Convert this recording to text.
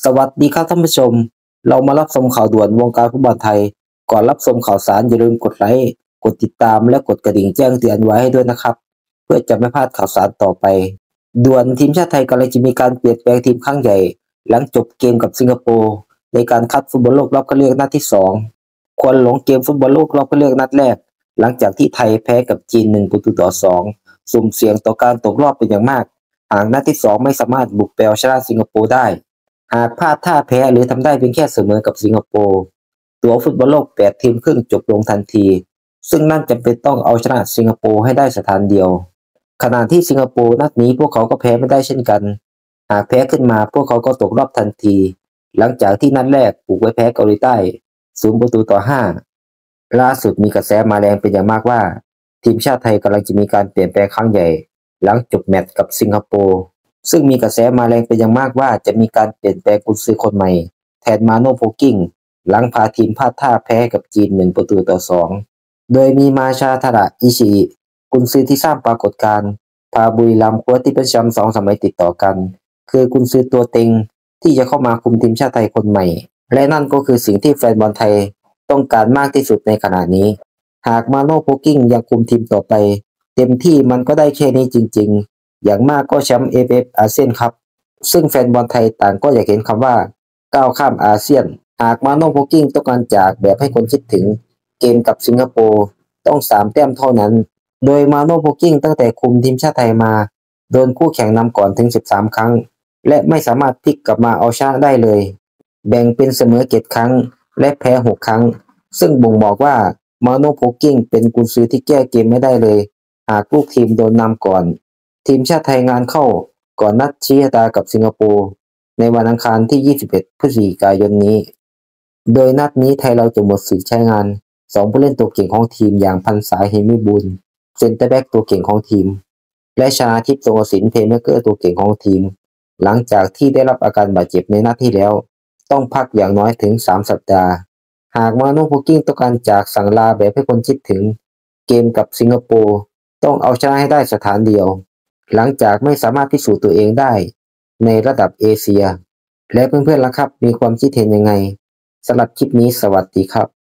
สวัสดีครับท่านผู้ชม เรามารับชมข่าวด่วนวงการฟุตบอลไทย ก่อนรับชมข่าวสารอย่าลืมกดไลค์กดติดตามและกดกระดิ่งแจ้งเตือนไว้ให้ด้วยนะครับ เพื่อจะไม่พลาดข่าวสารต่อไป ด่วนทีมชาติไทยกำลังจะมีการเปลี่ยนแปลงทีมครั้งใหญ่ หลังจบเกมกับสิงคโปร์ในการคัดฟุตบอลโลกรอบคัดเลือกนัดที่สองควรหลงเกมฟุตบอลโลกรอบคัดเลือกนัดแรก หลังจากที่ไทยแพ้กับจีนหนึ่งประตูต่อสองสุ่มเสี่ยงต่อการตกรอบเป็นอย่างมาก หากนัดที่สองไม่สามารถบุกไปเอาชนะสิงคโปร์ได้ หากพลาดท่าแพ้หรือทำได้เพียงแค่เสมอกับสิงคโปร์ตัวฟุตบอลโลก 8 ทีมครึ่งจบลงทันที ซึ่งนั่นจำเป็นต้องเอาชนะสิงคโปร์ให้ได้สถานเดียว ขณะที่สิงคโปร์นัดนี้พวกเขาก็แพ้ไม่ได้เช่นกัน หากแพ้ขึ้นมาพวกเขาก็ตกรอบทันที หลังจากที่นัดแรกปลุกไว้แพ้เกาหลีใต้ศูนย์ประตูต่อ 5 ล่าสุดมีกระแสมาแรงเป็นอย่างมากว่า ทีมชาติไทยกำลังจะมีการเปลี่ยนแปลงครั้งใหญ่ หลังจบแมตช์กับสิงคโปร์ ซึ่งมีกระแสมาแรงเป็นอย่างมากว่าจะมีการเปลี่ยนแปลงกุนซือคนใหม่ แทนมาโนโพกิ้งหลังพาทีมพลาดท่าแพ้กับจีนหนึ่งประตูต่อสองโดยมีมาชาทาระอิชิกุนซือที่สร้างปรากฏการณ์พาบุรีรัมคว้าที่เป็นแชมป์สองสมัยติดต่อกัน คือกุนซือตัวเต็งที่จะเข้ามาคุมทีมชาติไทยคนใหม่ และนั่นก็คือสิ่งที่แฟนบอลไทยต้องการมากที่สุดในขณะนี้ หากมาโนโพลกิ้งยังคุมทีมต่อไป เต็มที่มันก็ได้แค่นี้จริง อย่างมากก็แชมป์ AFF อาเซียนครับ ซึ่งแฟนบอลไทยต่างก็อยากเห็นคำว่าก้าวข้ามอาเซียน หากมาโนโพลกิ้งต้องการจากแบบให้คนคิดถึงเกมกับสิงคโปร์ต้องสามแต้มเท่านั้น โดยมาโนโพลกิ้งตั้งแต่คุมทีมชาติไทยมา โดนคู่แข่งนำก่อนถึง 13 ครั้ง และไม่สามารถพลิกกลับมาเอาชนะได้เลย แบ่งเป็นเสมอ 7 ครั้ง และแพ้ 6 ครั้ง ซึ่งบ่งบอกว่ามาโนโพลกิ้งเป็นกุนซือที่แก้เกมไม่ได้เลย หากลูกทีมโดนนำก่อน ทีมชาติไทยงานเข้าก่อนนัดชี้ชะตากับสิงคโปร์ในวันอังคารที่ 21 พฤศจิกายนนี้ โดยนัดนี้ไทยเราจะหมดสิทธิ์ใช้งานสองผู้เล่นตัวเก่งของทีมอย่างพรรษา เหมวิบูลย์เซนเตอร์แบ็กตัวเก่งของทีม และชนาธิป สรงกระสินธ์เพลย์เมเกอร์ตัวเก่งของทีม หลังจากที่ได้รับอาการบาดเจ็บในนัดที่แล้ว ต้องพักอย่างน้อยถึง 3 สัปดาห์ หากมาโนโพกิ้งต้องการจากสั่งลาแบบให้คนคิดถึง เกมกับสิงคโปร์ต้องเอาชนะให้ได้สถานเดียว หลังจากไม่สามารถพิสูจน์ตัวเองได้ ในระดับเอเชีย และเพื่อนๆล่ะครับ มีความคิดเห็นยังไงสำหรับคลิปนี้สวัสดีครับ